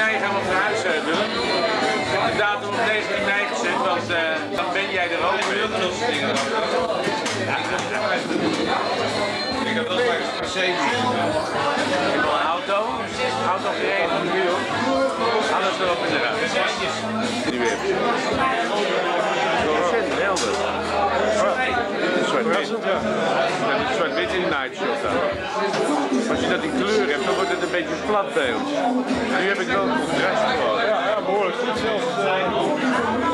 mei gaan we naar huis. Ik heb de datum op 19 mei gezet, want uh, dan ben jij er ook weer. Ik heb wel een zeven. Ik heb wel een auto, auto gereden van de muur. Alles erop en eruit. Nu weer. Geweldig. Zwart-wit. Met het zwart-wit in de nightshot dan. Als je dat in kleur hebt, dan wordt het een beetje plat beeld. Nu heb ik wel een contrast geworden. Ja, ja, behoorlijk goed zelfs. Willem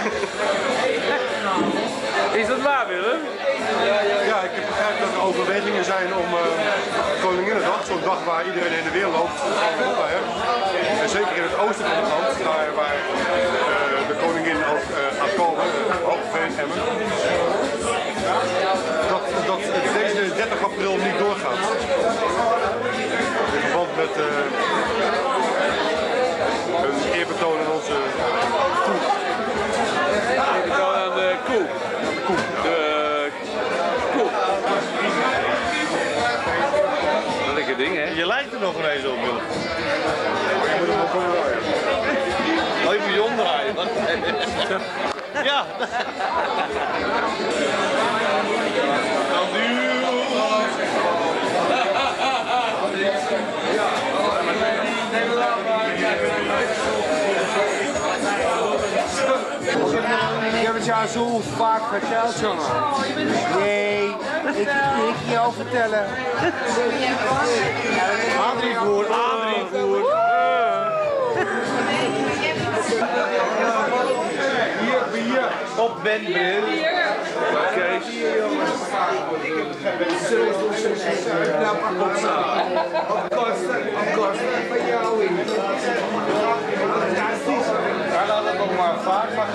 Is dat waar, Willem? Ja, ik heb begrepen dat er overwegingen zijn om uh, Koninginnedag, zo'n dag waar iedereen heen en weer loopt, hè. En zeker in het oosten van het land, daar waar uh, de koningin ook uh, gaat komen, Emmen. Dat, dat deze 30 april niet doorgaat. In verband met Nog ineens op, Willem. Oh, je moet je omdraaien. Ja. Ik heb het jou zo vaak verteld, jongen. Nee, ik, ik jou vertellen. Adrievoer, Adrievoer. Hier, hier. Op Ben Bril. Kees. Of course, of course. Van jou in. Fantastisch. Daar laat het nog maar vaak van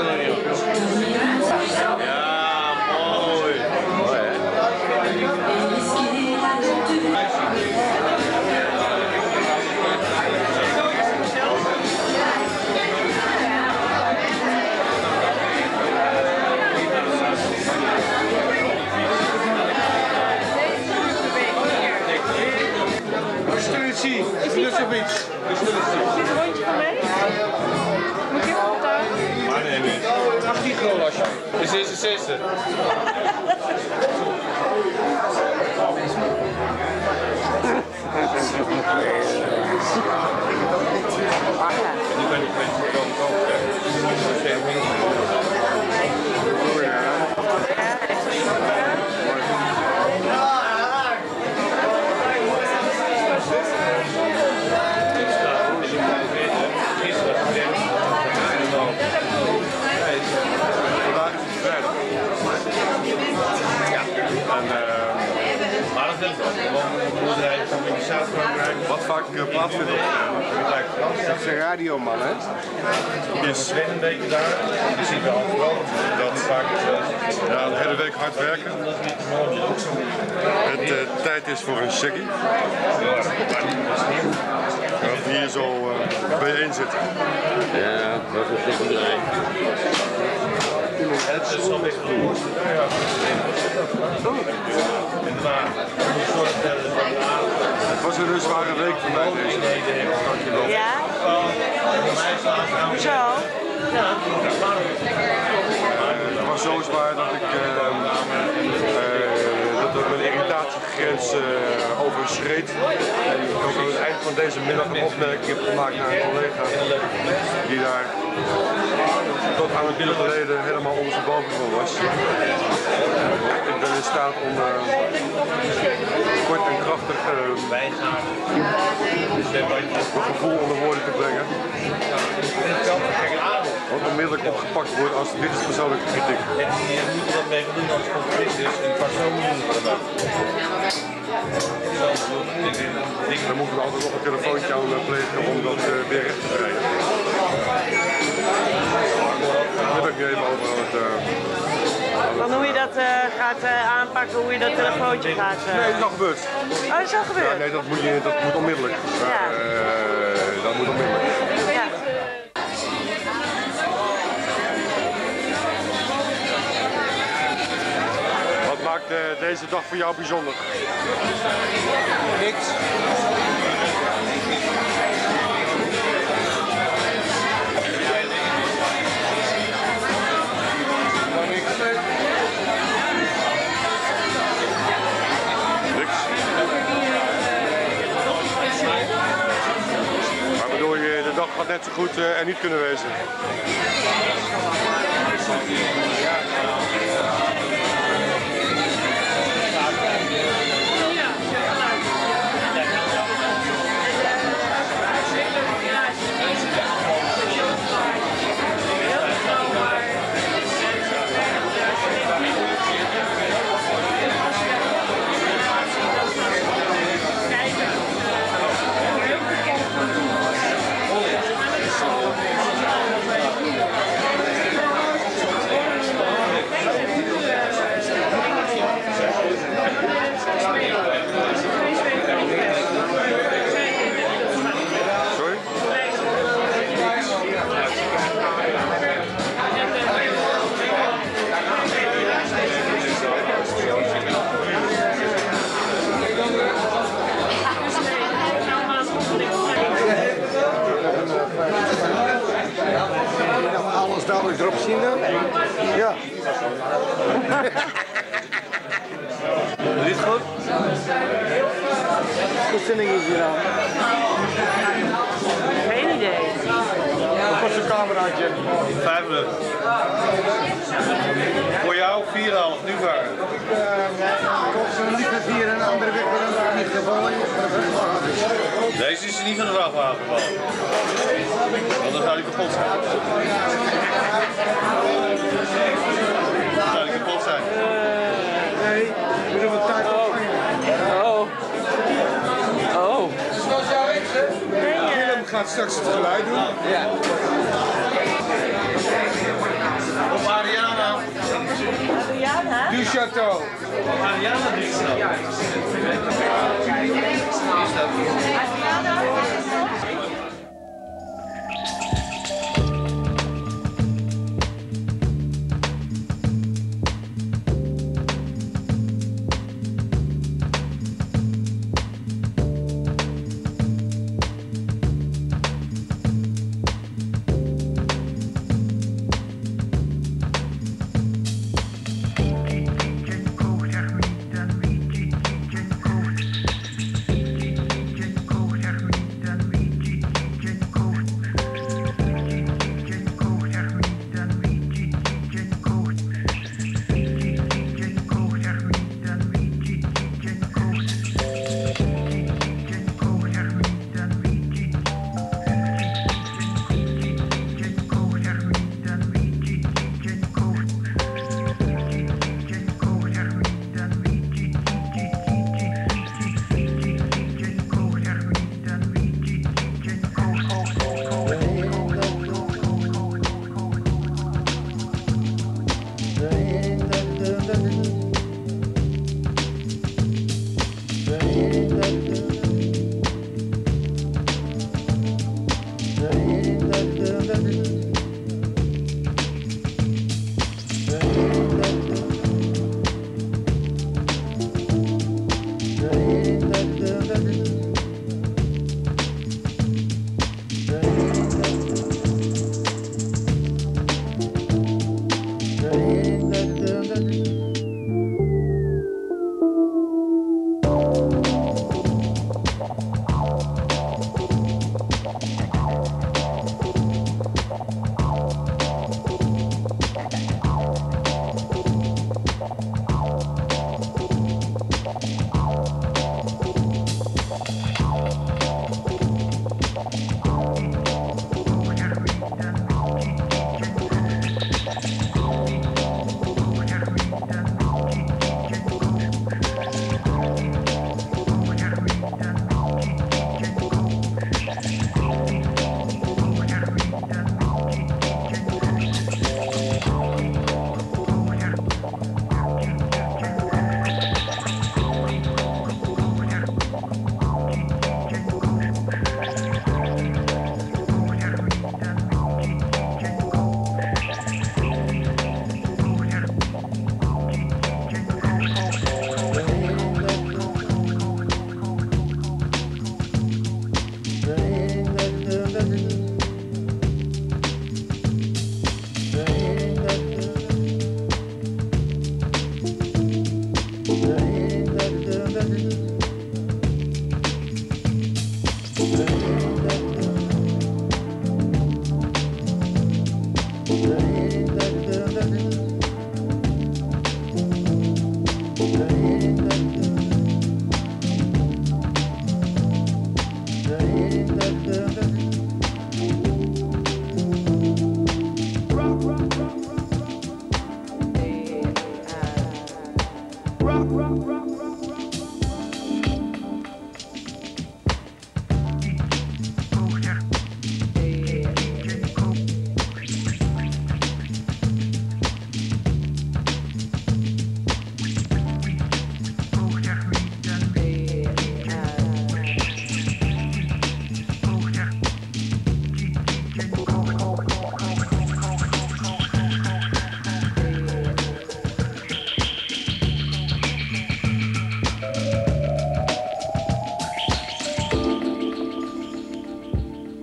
Die staat er is Sven een beetje daar. Je ziet wel wel dat vaak ja, de hele week hard werken. Het uh, tijd is voor een shaggy. Dat we hier zo uh, bijeen zitten. ja, dat is een bedrijf. Het is zo best goed. En daarna zorg dat Het was een zware week voor mij deze. Ja? Hoezo? Het was zo zwaar dat ik uh, dat mijn irritatiegrens uh, overschreed. En ik ook aan het eind van deze middag een opmerking heb gemaakt naar een collega die daar tot aan het geleden helemaal ondersteboven van was. Ik ben in staat om kort en krachtig mijn gevoel onder woorden te brengen. Onmiddellijk opgepakt wordt als dit is persoonlijke kritiek. En je moet er wat mee gaan doen als het compromis is. En pas zo voor. Dan moeten we altijd nog een telefoontje aan eh, plegen om dat eh, weer recht te krijgen. Dan heb ik even over aan het... eh, Van hoe je dat eh, gaat eh, aanpakken, hoe je dat telefoontje gaat... eh. Nee, dat is al gebeurd. Oh, dat is al Ja, gebeurd? nee, dat moet, je, dat moet onmiddellijk. Ja. Eh, dat moet onmiddellijk. Maakt eh, deze dag voor jou bijzonder? Niks. De dag gaat net zo goed eh, er niet kunnen wezen? Alles duidelijk erop zien dan? Ja. Je het goed? Uitzending is hier aan. Geen idee. Wat kost een cameraatje? Vijf minuten. Voor jou 4,5, nu varen. Kost een liter vier en een andere weg weer daar niet gevallen. Deze is er niet van de vrachtwagen gevallen. Want dan zou die kapot zijn. Dan zou die kapot zijn. Nee, we doen het tijd op. Oh. Oh. Willem gaat straks het geluid doen. Op Ariana. Adriana? Du Chateau. Op Ariana doe je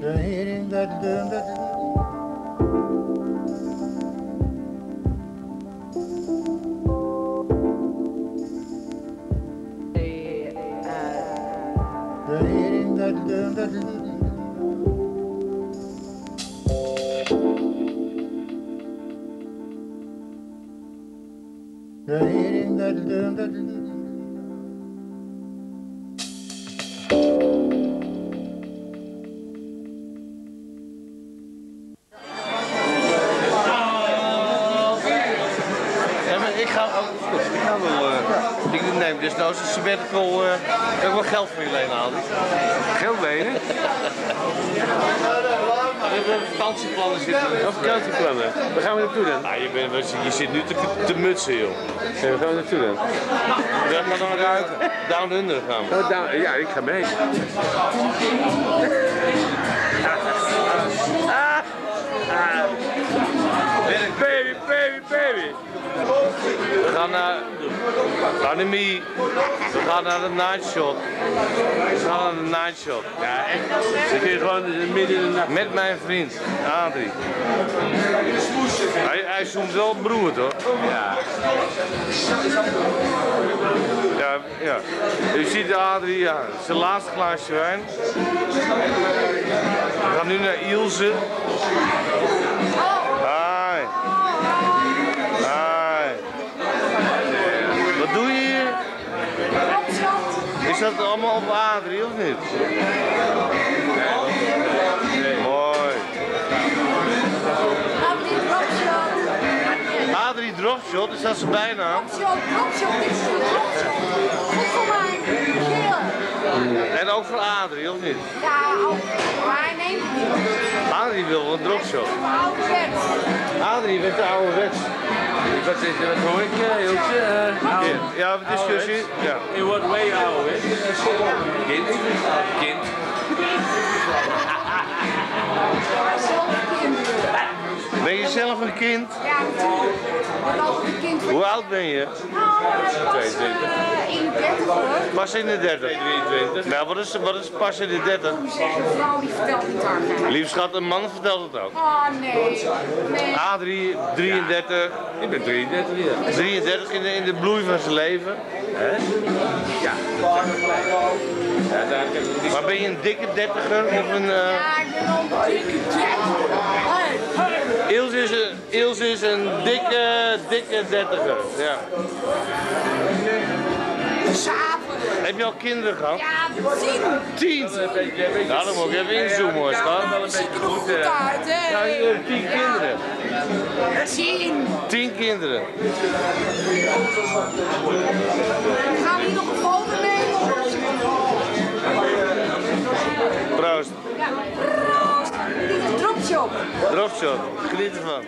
dönürüm dönürüm dönürüm ik neem dus nou een sabbatical. eh ik wil geld voor je lenen halen. Geld lenen? We hebben vakantieplannen zitten. Vakantieplannen? Waar gaan we naartoe dan? Ah, je, bent, je zit nu te, te mutsen, joh. Ja, waar gaan we naartoe dan? We gaan dan ruiken. Down under gaan we. Oh, daar- ja, ik ga mee. Annemie. We gaan naar de Nightshot. We gaan naar de Nightshot. Ja, echt. Kun je gewoon midden in de nacht. Met mijn vriend, Adrie. Hij, hij zoemt wel broer, hoor. Ja. Ja, ja. U ziet Adrie, ja, zijn laatste glaasje wijn. We gaan nu naar Ilse. Hi. Hi. Wat doe je hier? Is dat allemaal op Adrie of niet? Mooi. Adrie Dropshot, is dat zijn bijnaam? En ook voor Adrie, of niet? Adrie wil wel een dropshot. Adrie werd de ouderwets. Wat, is, wat hoor ik, uh? Eh, oude- Ja, we discussie. Ja. In what way oude? Kind. Kind. Ben je zelf een kind? Ja, natuurlijk. Kind Hoe oud ben je? Nou, 22. 31 hoor. Pas in de 30. 23. Nou, wat is, wat is pas in de 30? Hoe zeg een vrouw die vertelt niet haar fijn. Lief schat, een man vertelt het ook. Oh nee. Nee. Adrie, 33. Ik ben 33 ja. 33 in de, in de bloei van zijn leven. Hè? Ja. Maar ben je een dikke dertiger of een... eh Ja, ik ben wel een dikke jet. Is een, is een dikke, dikke dertiger. Ja. Heb je al kinderen gehad? Ja, tien. Tien! Nou, dan moet ik even inzoomen hoor, schat. Dat ziet er nog goed uit, hè? Nou, je hebt tien kinderen. Tien. Tien kinderen. Gaan we hier nog een foto nemen? Proost. Ja. Dropshop. Dropshot. Geniet ervan.